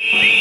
you.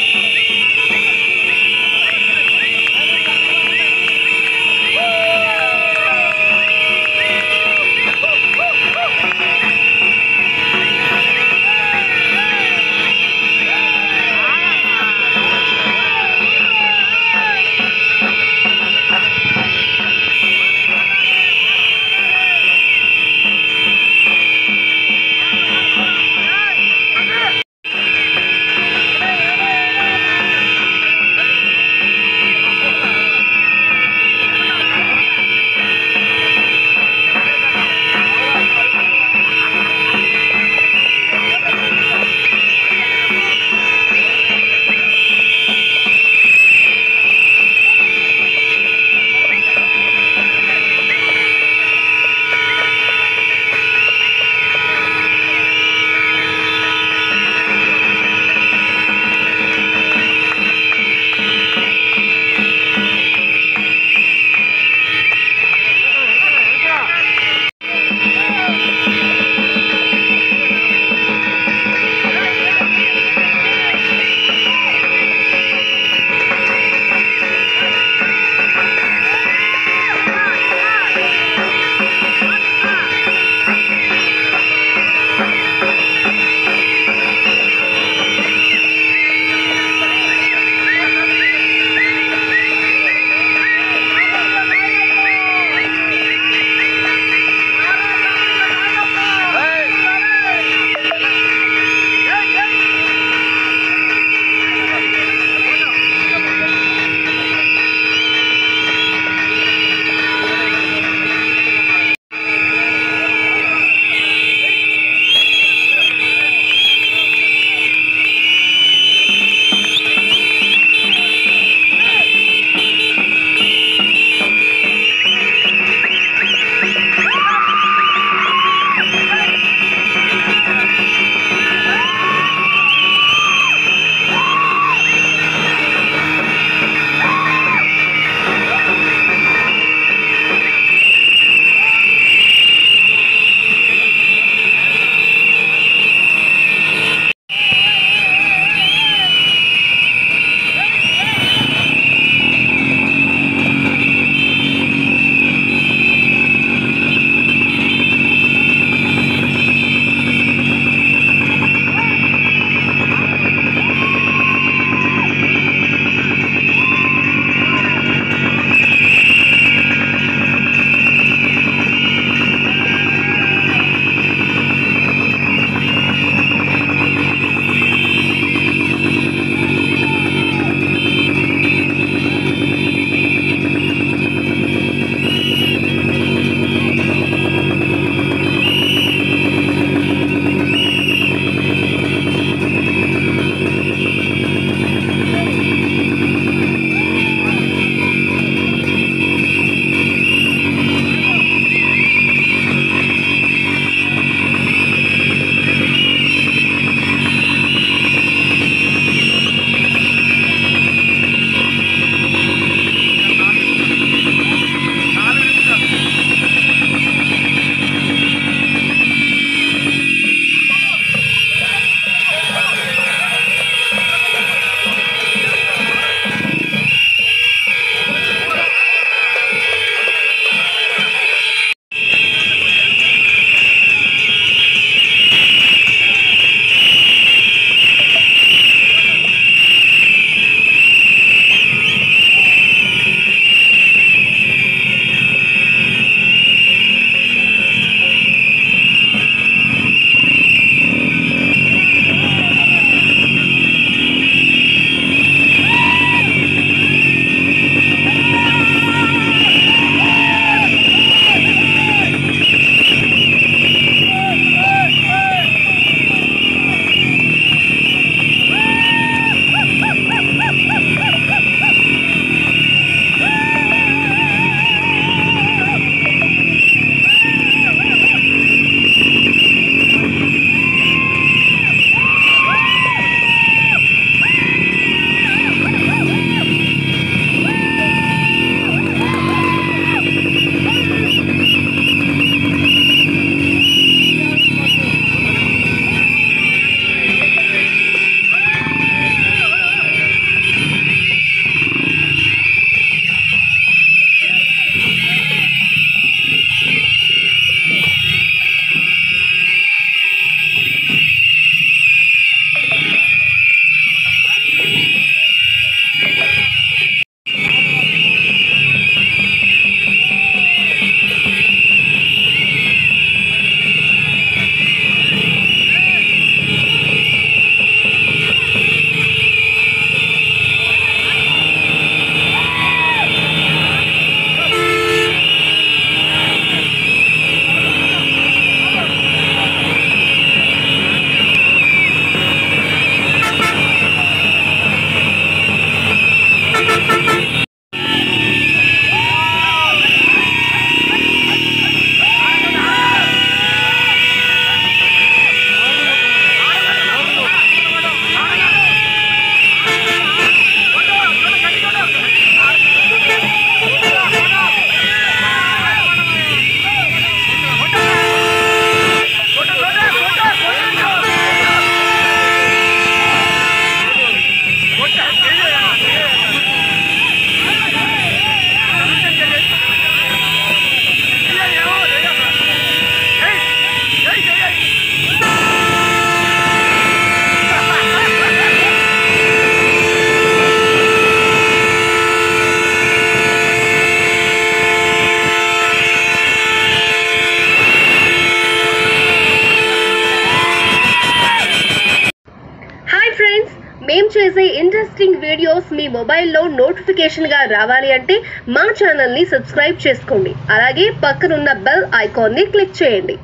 చేసే interesting videos మీ మొబైల్లో నోటిఫికేషన్గా రావాలి అంటే మా ఛానల్ని సబ్స్క్రైబ్ చేసుకోండి. అలాగే పక్కనున్న బెల్ ఐకాన్ని క్లిక్ చేయండి.